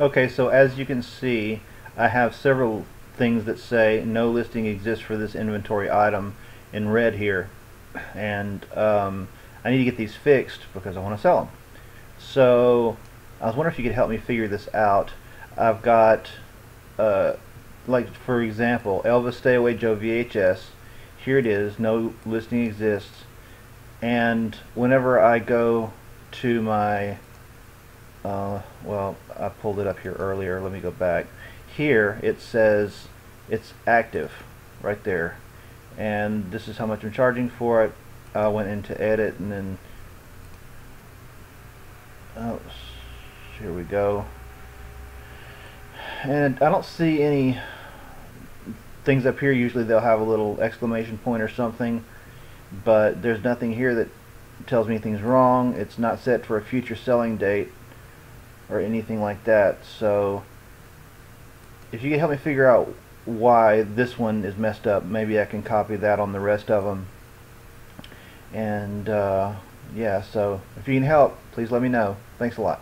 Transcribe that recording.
Okay, so as you can see, I have several things that say no listing exists for this inventory item in red here. And um, I need to get these fixed because I want to sell them. So I was wondering if you could help me figure this out. I've got, uh, like for example, Elvis Stay Away Joe VHS. Here it is, no listing exists. And whenever I go to my uh, well I pulled it up here earlier. Let me go back. Here it says it's active right there. And this is how much I'm charging for it. I went into edit and then oh, here we go. And I don't see any things up here. Usually they'll have a little exclamation point or something but there's nothing here that tells me anything's wrong. It's not set for a future selling date or anything like that. So if you can help me figure out why this one is messed up maybe I can copy that on the rest of them and uh, yeah so if you can help please let me know. Thanks a lot